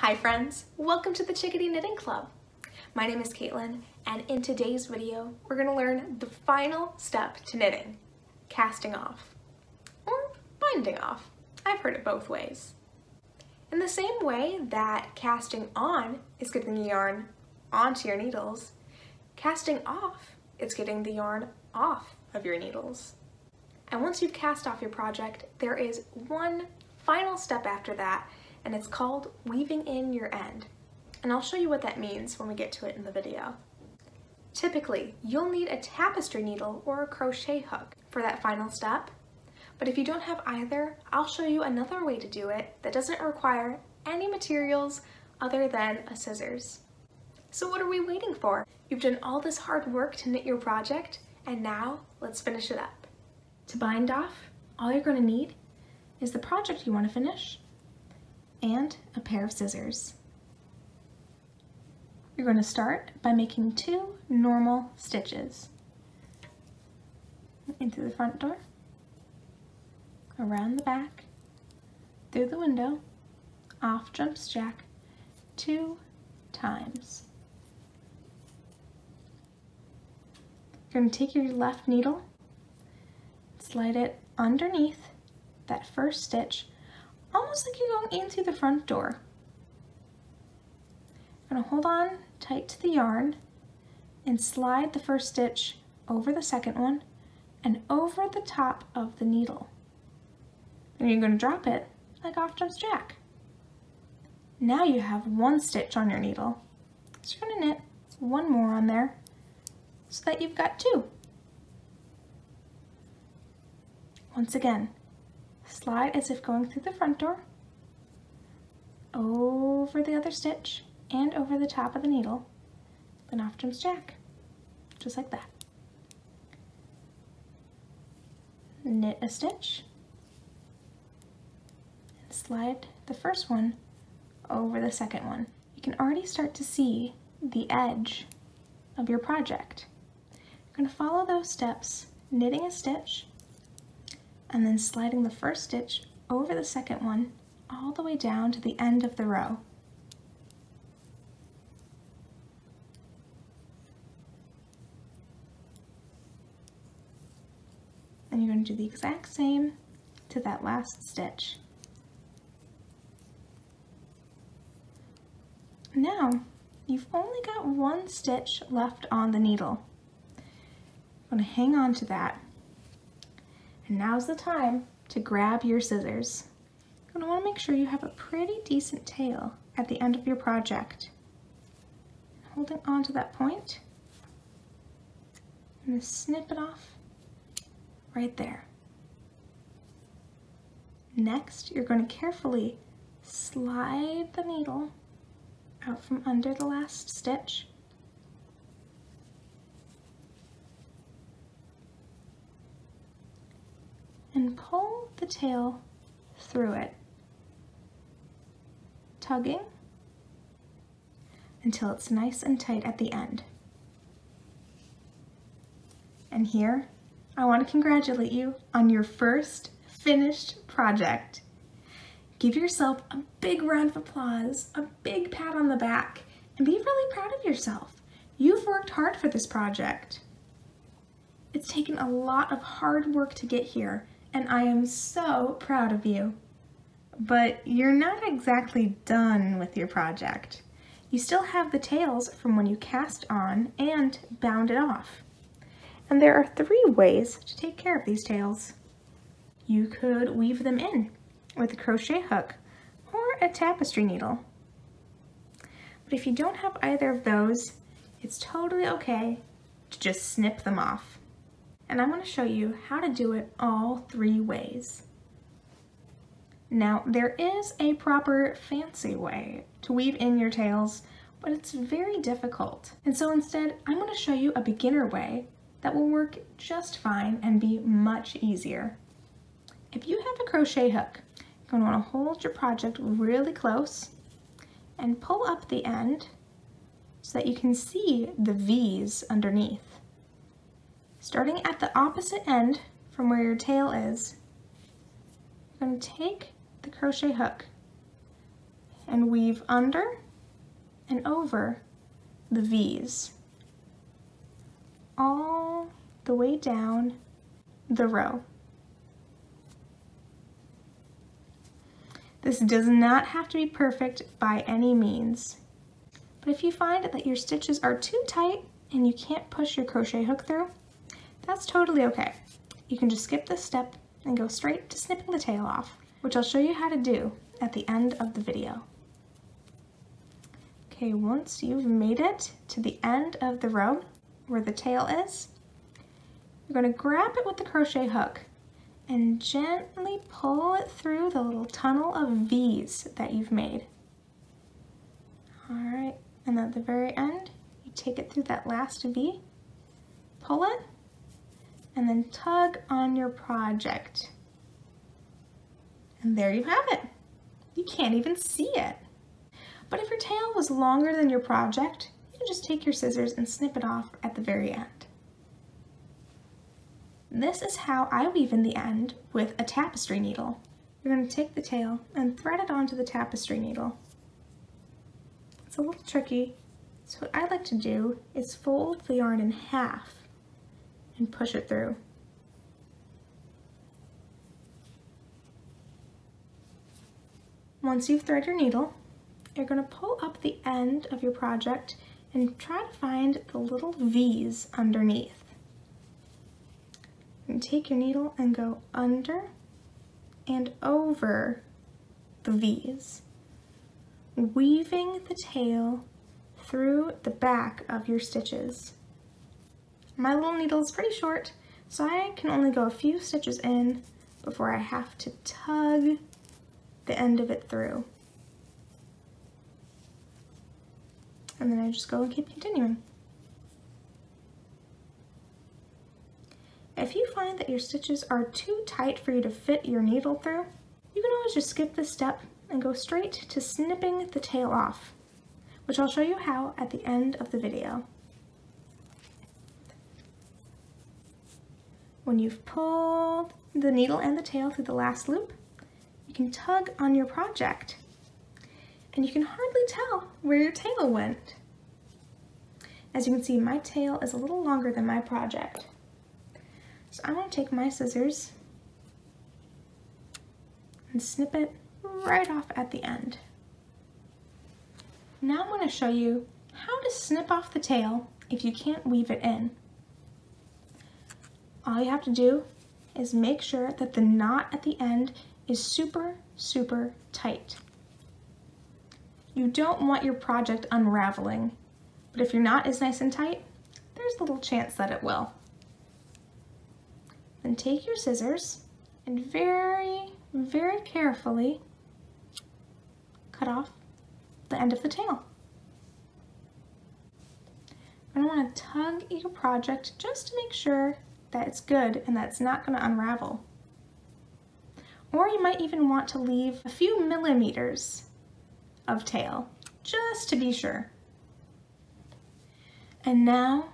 Hi friends, welcome to the Chickadee Knitting Club. My name is Caitlin and in today's video we're going to learn the final step to knitting, casting off or binding off. I've heard it both ways. In the same way that casting on is getting the yarn onto your needles, casting off is getting the yarn off of your needles. And once you've cast off your project, there is one final step after that and it's called weaving in your end. And I'll show you what that means when we get to it in the video. Typically, you'll need a tapestry needle or a crochet hook for that final step. But if you don't have either, I'll show you another way to do it that doesn't require any materials other than a scissors. So what are we waiting for? You've done all this hard work to knit your project, and now let's finish it up. To bind off, all you're going to need is the project you want to finish, and a pair of scissors. You're going to start by making two normal stitches into the front door, around the back, through the window, off jumps Jack, two times. You're going to take your left needle, slide it underneath that first stitch almost like you're going in through the front door. I'm gonna hold on tight to the yarn and slide the first stitch over the second one and over the top of the needle. And you're gonna drop it like off jumps Jack. Now you have one stitch on your needle. So you're gonna knit one more on there so that you've got two. Once again, slide as if going through the front door, over the other stitch, and over the top of the needle, then off jumps Jack, just like that. Knit a stitch, and slide the first one over the second one. You can already start to see the edge of your project. You're going to follow those steps, knitting a stitch, and then sliding the first stitch over the second one all the way down to the end of the row. And you're going to do the exact same to that last stitch. Now, you've only got one stitch left on the needle. I'm going to hang on to that and now's the time to grab your scissors. You're gonna wanna make sure you have a pretty decent tail at the end of your project. Holding on to that point, and snip it off right there. Next, you're going to carefully slide the needle out from under the last stitch pull the tail through it, tugging until it's nice and tight at the end. And here, I want to congratulate you on your first finished project. Give yourself a big round of applause, a big pat on the back, and be really proud of yourself. You've worked hard for this project. It's taken a lot of hard work to get here, and I am so proud of you. But you're not exactly done with your project. You still have the tails from when you cast on and bound it off. And there are three ways to take care of these tails. You could weave them in with a crochet hook or a tapestry needle. But if you don't have either of those, it's totally okay to just snip them off and I'm going to show you how to do it all three ways. Now, there is a proper fancy way to weave in your tails, but it's very difficult. And so instead, I'm going to show you a beginner way that will work just fine and be much easier. If you have a crochet hook, you're going to want to hold your project really close and pull up the end so that you can see the V's underneath. Starting at the opposite end from where your tail is, you're going to take the crochet hook and weave under and over the V's all the way down the row. This does not have to be perfect by any means. But if you find that your stitches are too tight and you can't push your crochet hook through, that's totally okay. You can just skip this step and go straight to snipping the tail off, which I'll show you how to do at the end of the video. Okay, once you've made it to the end of the row where the tail is, you're going to grab it with the crochet hook and gently pull it through the little tunnel of V's that you've made. All right, and at the very end, you take it through that last V, pull it, and then tug on your project. And there you have it. You can't even see it. But if your tail was longer than your project, you can just take your scissors and snip it off at the very end. This is how I weave in the end with a tapestry needle. You're going to take the tail and thread it onto the tapestry needle. It's a little tricky, so what I like to do is fold the yarn in half and push it through. Once you've threaded your needle, you're going to pull up the end of your project and try to find the little V's underneath. And take your needle and go under and over the V's, weaving the tail through the back of your stitches. My little needle is pretty short, so I can only go a few stitches in before I have to tug the end of it through. And then I just go and keep continuing. If you find that your stitches are too tight for you to fit your needle through, you can always just skip this step and go straight to snipping the tail off, which I'll show you how at the end of the video. When you've pulled the needle and the tail through the last loop, you can tug on your project and you can hardly tell where your tail went. As you can see, my tail is a little longer than my project. So I'm going to take my scissors and snip it right off at the end. Now I'm going to show you how to snip off the tail if you can't weave it in. All you have to do is make sure that the knot at the end is super, super tight. You don't want your project unraveling, but if your knot is nice and tight, there's a little chance that it will. Then take your scissors and very, very carefully cut off the end of the tail. To want to tug your project just to make sure that it's good and that it's not going to unravel. Or you might even want to leave a few millimeters of tail, just to be sure. And now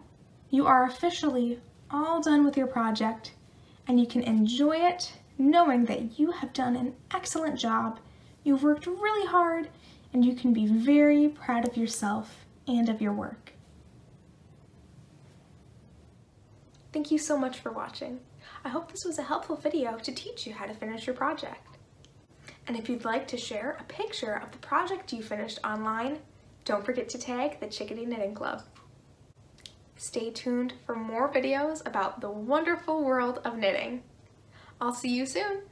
you are officially all done with your project and you can enjoy it knowing that you have done an excellent job, you've worked really hard, and you can be very proud of yourself and of your work. Thank you so much for watching. I hope this was a helpful video to teach you how to finish your project. And if you'd like to share a picture of the project you finished online, don't forget to tag the Chickadee Knitting Club. Stay tuned for more videos about the wonderful world of knitting. I'll see you soon.